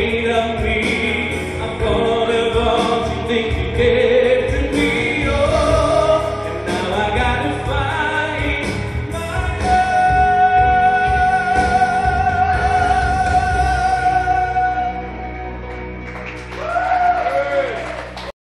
freedom.